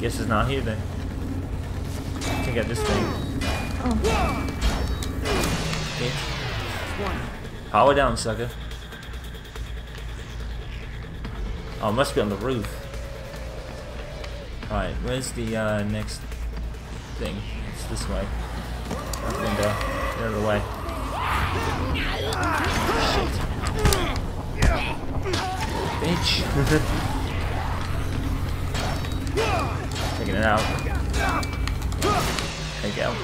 Guess it's not here then. Check out this thing. Bitch. Power down, sucker. Oh, must be on the roof. Alright, where's the uh, next thing? It's this way. That window. Get out of the way. Shit. Bitch. There you go.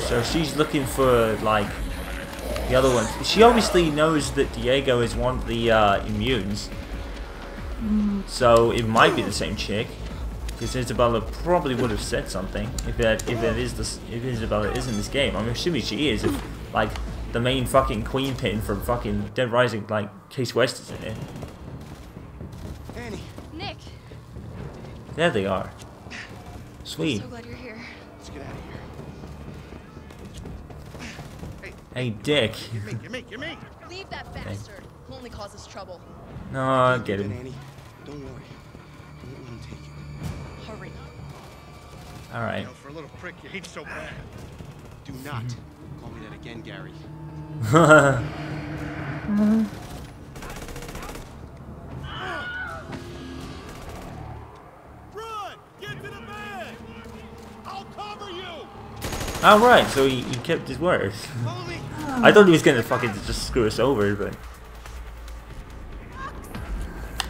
So she's looking for like the other one. She obviously knows that Diego is one of the uh, immunes. So it might be the same chick. Because Isabella probably would have said something if that if it is this if Isabella is in this game. I'm assuming she is if like the main fucking queen pin from fucking Dead Rising like Case West is in it. Annie, Nick, There they are. Sweet. so glad you're here. let's get out of here. Hey Dick. You're me, you're me, you're me. Leave that bastard. He'll only cause us trouble. No, I get Good, it. Annie. Don't worry. I won't let him take you. Hurry. All right. You know, for a little prick, you ain't so bad. Do not mm-hmm. call me that again, Gary. Mm-hmm. All right. So he, he kept his word. I thought he was gonna fucking just screw us over, but.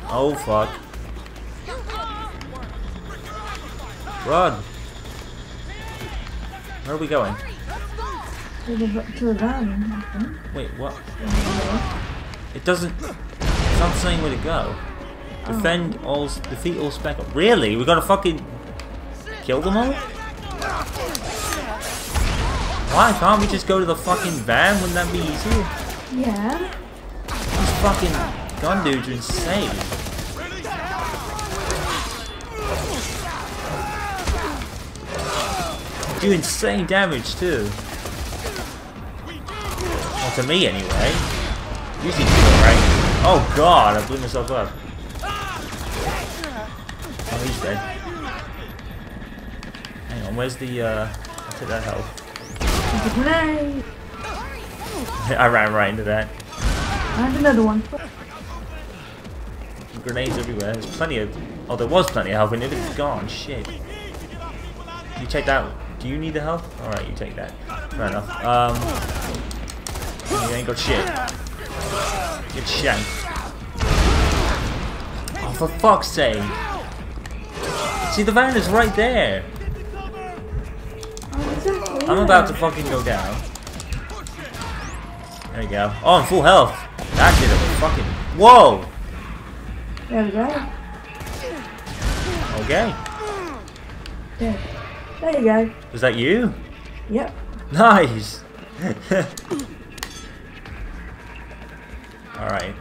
Oh fuck. Run! Where are we going? To the, to the van, Wait, what? It doesn't. It's not saying where to go. Defend oh. all. Defeat all spec. Really? We gotta fucking kill them all? Why can't we just go to the fucking van? Wouldn't that be easier? Yeah. These fucking gun dudes are insane. Do insane damage too. Well, to me anyway. Usually do alright. Oh god, I blew myself up. Oh, he's dead. Hang on, where's the, uh, I'll take that health. There's a grenade. I ran right into that. I And another one. Grenades everywhere. There's plenty of. Oh, there was plenty of health, and it's gone. Shit. You take that. Do you need the health? All right, you take that. Fair enough. Um, you ain't got shit. Get shanked. Oh, for fuck's sake! See, the van is right there. I'm about to fucking go down. There you go. Oh, I'm full health. That did it. Fucking. Whoa. There we go. Okay. There. There you go. Was that you? Yep. Nice. All right.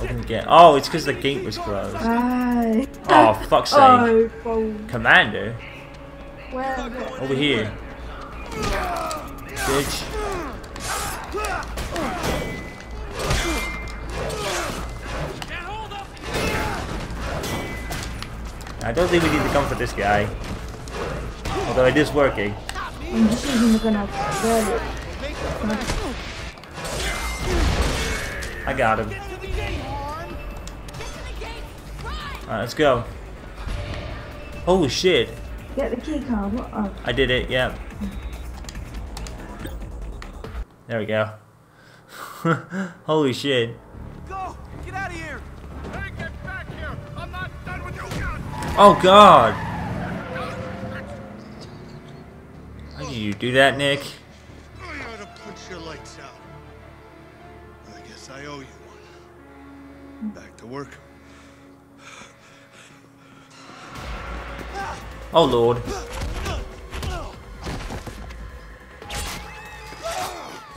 Open the gate. Oh, it's because the gate was closed. Oh, fuck's oh, sake. Oh, oh. Commander, Where? over here. Bitch. I don't think we need to come for this guy. Although it is working. I'm just using the gun out. I got him. Alright, let's go. Holy shit. Get the key card. What? Oh. I did it, yeah. There we go. Holy shit. Go! Get out of here! Hey, get back here! I'm not done with you yet! Oh god! How did you do that, Nick? I ought to put your lights out. I guess I owe you one. Back to work. Oh lord.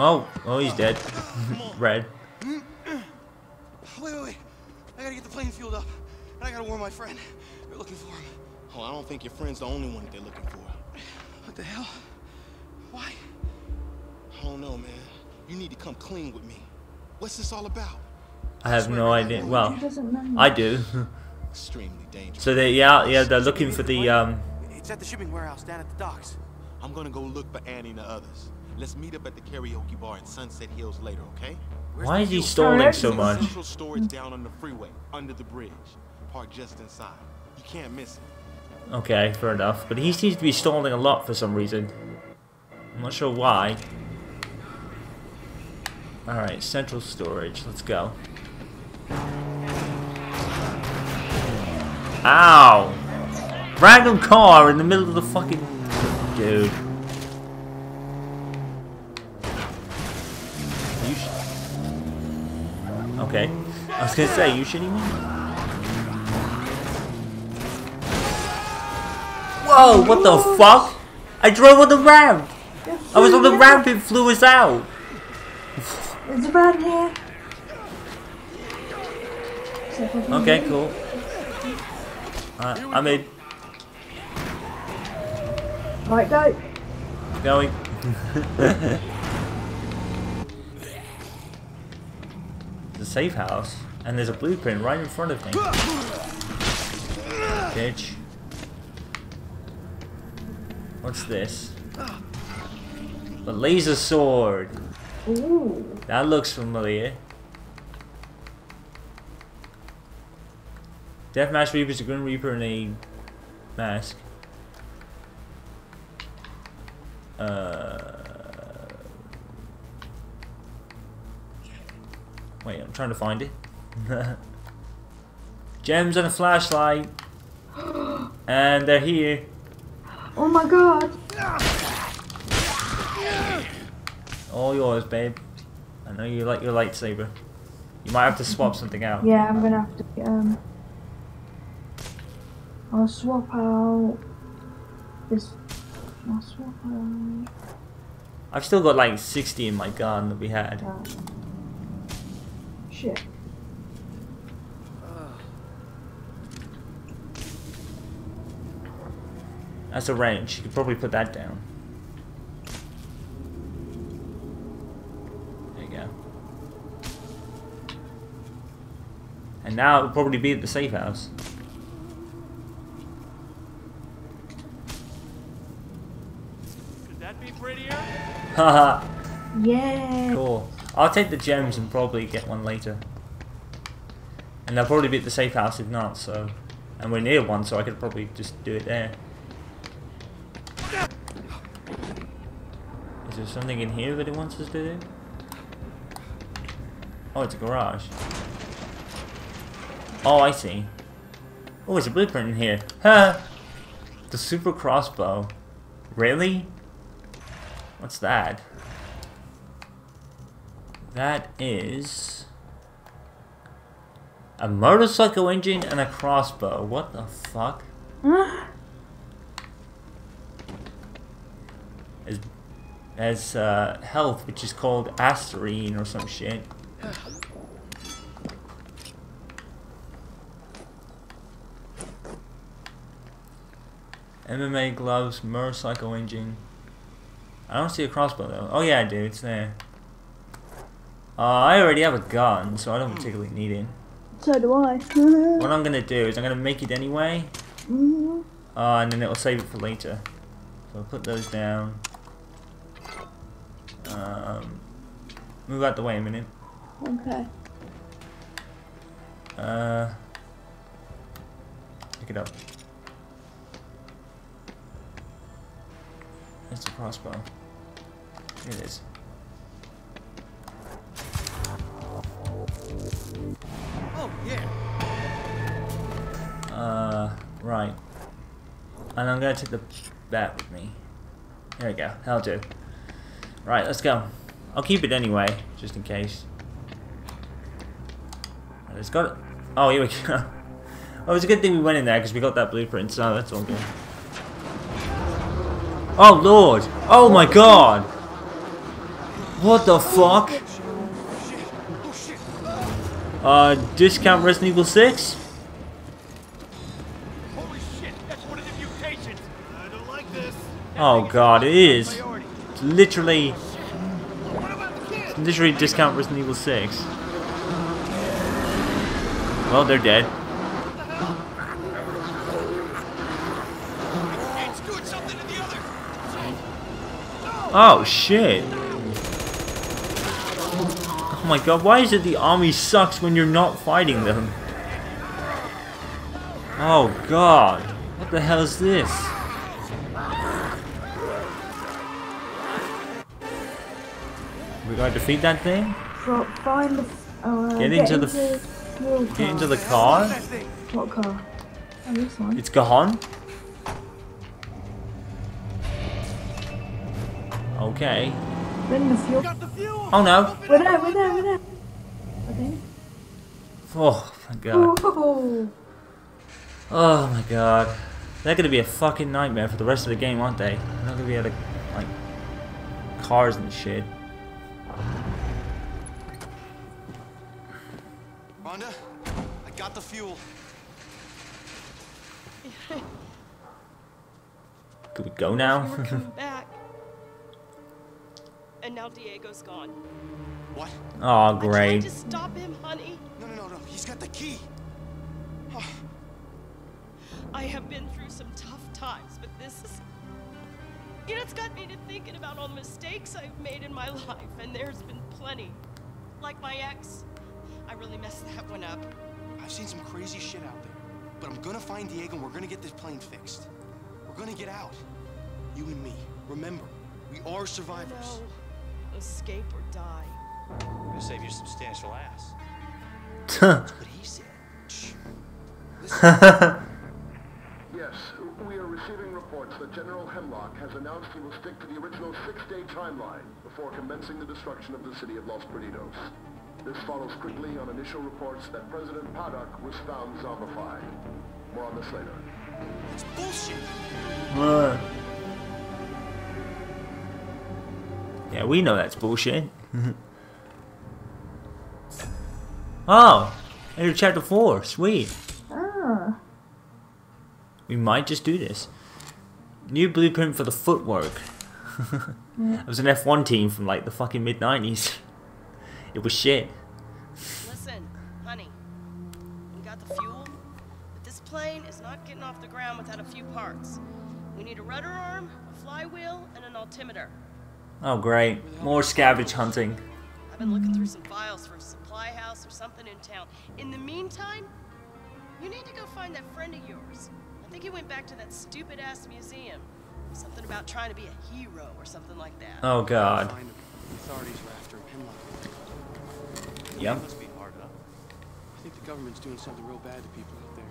Oh, oh he's dead. Red. Wait, wait, wait. I gotta get the plane fueled up. And I gotta warn my friend. They're looking for him. Oh, I don't think your friend's the only one that they're looking for. What the hell? Why? I don't know, man. You need to come clean with me. What's this all about? I have no idea. Well, He doesn't know. I do. Extremely dangerous. so they yeah yeah they're looking for the um It's at the shipping warehouse down at the docks. I'm gonna go look for Annie and the others. Let's meet up at the karaoke bar in Sunset Hills later, okay? Where's why is he stalling so much? Central storage down on the freeway, under the bridge. Parked just inside. You can't miss it. Okay, fair enough. But he seems to be stalling a lot for some reason. I'm not sure why. Alright, central storage. Let's go. Ow! Random car in the middle of the fucking... Dude. You sh okay. I was gonna say, you shitting me? Whoa, what the fuck? I drove on the ramp! I was on the ramp, it flew us out! There's a van here. So if I can Okay, cool. Alright, I'm in. Right, go. Going. the safe house, and there's a blueprint right in front of me. Bitch. What's this? The laser sword. Ooh. That looks familiar. Deathmatch Reaper's a Grim Reaper in a mask. Uh, wait, I'm trying to find it. Gems and a flashlight. and they're here. Oh my god. All yours, babe. I know you like your lightsaber. You might have to swap something out. Yeah, I'm gonna have to. Um. I'll swap out this. I'll swap out. I've still got like 60 in my gun that we had. that. Shit. That's a wrench. You could probably put that down. There you go. And now it would probably be at the safe house. Could that be prettier? Haha, Yeah. cool. I'll take the gems and probably get one later. And they'll probably be at the safe house if not, so. And we're near one, so I could probably just do it there. Is there something in here that it wants us to do? Oh, it's a garage. Oh, I see. Oh, there's a blueprint in here. Ha! The super crossbow. Really? What's that? That is a motorcycle engine and a crossbow. What the fuck? As, as uh, health, which is called Asterine or some shit. MMA gloves, motorcycle engine. I don't see a crossbow though. Oh yeah, I do. It's there. Uh, I already have a gun, so I don't particularly need it. So do I. What I'm gonna do is I'm gonna make it anyway, Mhm. uh, and then it'll save it for later. So I'll put those down. Um, move out the way a minute. okay. Uh, pick it up. It's a crossbow. Here it is. Oh, yeah. Uh, right. And I'm gonna take the bat with me. There we go. That'll do. Right, let's go. I'll keep it anyway, just in case. Right, It's got it. Oh, here we go. Oh, it's a good thing we went in there because we got that blueprint, so that's all good. Oh lord! Oh my god! What the fuck? Uh, discount Resident Evil 6? Holy shit, that's one of the mutations. I don't like this. Oh god, it is. It's literally, What about the kid? it's literally discount Resident Evil 6. Well, they're dead. It's doing something to the other. Oh shit. Oh my god, why is it the army sucks when you're not fighting them? Oh god. What the hell is this? We gotta defeat that thing? Find the. Uh, Get into the- fuel Get into car. the car? What car? Oh, this one. It's Gahan? Okay. We're the fuel. The fuel. Oh no. We're there, we're there, we're there. I think. Oh my god. Oh, Oh my god. They're gonna be a fucking nightmare for the rest of the game, aren't they? They're not gonna be able to, like, cars and shit. Rhonda, I got the fuel. Could we go now? You were coming back. And now Diego's gone. What? oh, I tried great. to stop him, honey. No, no, no, no. He's got the key. I have been through some tough times, but this is. You know, it's got me to thinking about all the mistakes I've made in my life, and there's been plenty. Like my ex. I really messed that one up. I've seen some crazy shit out there. But I'm gonna find Diego and we're gonna get this plane fixed. We're gonna get out. You and me. Remember, we are survivors. No. Escape or die. I'm Gonna save your substantial ass. That's what he said. Shh. Yes, we are receiving reports that General Hemlock has announced he will stick to the original six-day timeline before commencing the destruction of the city of Los Perdidos. This follows quickly on initial reports that President Paddock was found zombified. More on this later. it's bullshit. What? Yeah, we know that's bullshit. oh, enter chapter 4. Sweet. ah. We might just do this. New blueprint for the footwork. It was an F1 team from like the fucking mid 90s. It was shit. Listen, honey. We got the fuel, but this plane is not getting off the ground without a few parts. We need a rudder arm, a flywheel, and an altimeter. Oh, great. More scavenge hunting. I've been looking through some files for a supply house or something in town. In the meantime, you need to go find that friend of yours. I think he went back to that stupid ass museum. Something about trying to be a hero or something like that. Oh, God. Find him. Authorities are after him. Hemlock. Yep. Must be hard up. I think the government's doing something real bad to people out there.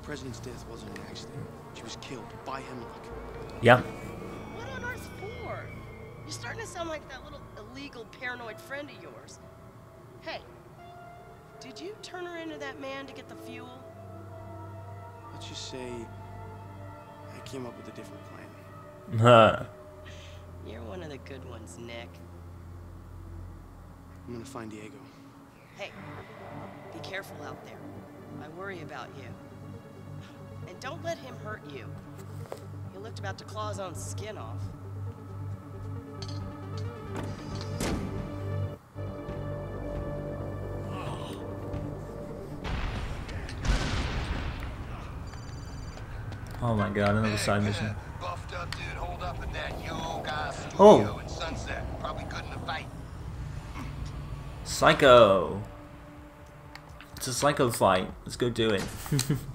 The president's death wasn't an accident. She was killed by Hemlock. Yep. You're starting to sound like that little illegal paranoid friend of yours. Hey, did you turn her into that man to get the fuel? Let's just say I came up with a different plan. Huh. You're one of the good ones, Nick. I'm gonna find Diego. Hey, be careful out there. I worry about you. And don't let him hurt you. He looked about to claw his own skin off. Oh my god, another side uh, mission. Buffed up dude hold up in that yo studio Oh. in Sunset. Probably good in a fight. Psycho. It's a psycho fight. Let's go do it.